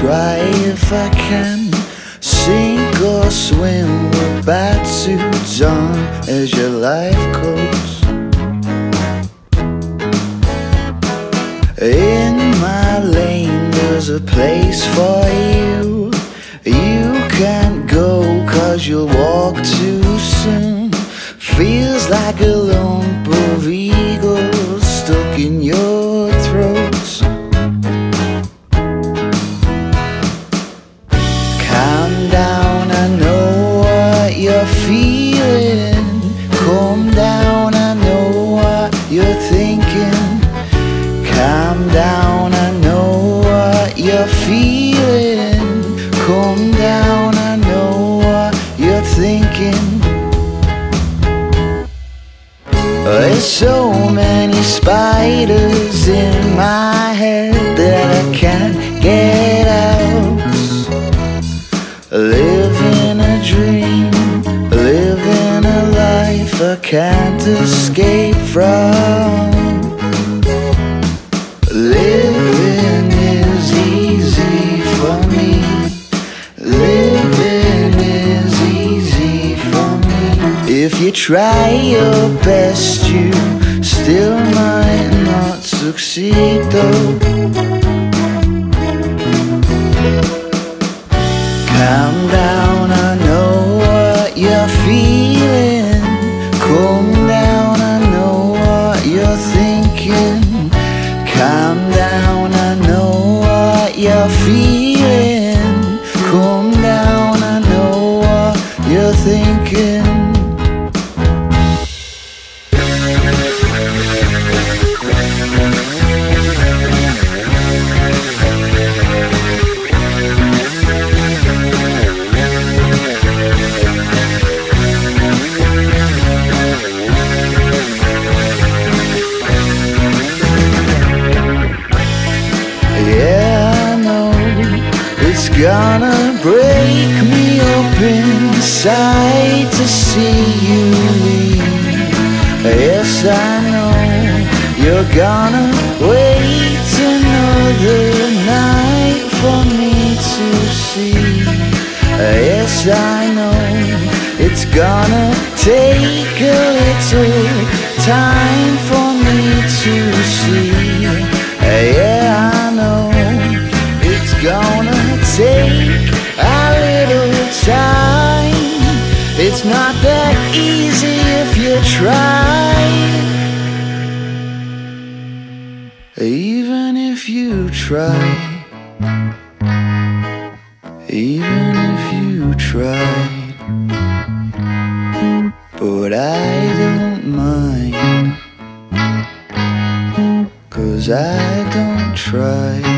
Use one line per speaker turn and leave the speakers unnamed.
try if I can. Sink or swim with batsuits on as your life coats In my lane there's a place for you. You can't go cause you'll walk too soon. Feels like a lump of evil you're feeling. Calm down, I know what you're thinking. There's so many spiders in my head that I can't get out. Living a dream, living a life I can't escape from. If you try your best, you still might not succeed though. Calm down, I know what you're feeling. Calm down, I know what you're thinking. Calm down, I know what you're feeling. Inside to see you leave. Yes, I know you're gonna wait another night for me to see. Yes, I know it's gonna take a little time for me to see. Yeah, I know it's gonna take It's not that easy if you try. Even if you try. Even if you try But I don't mind. Cause I don't try.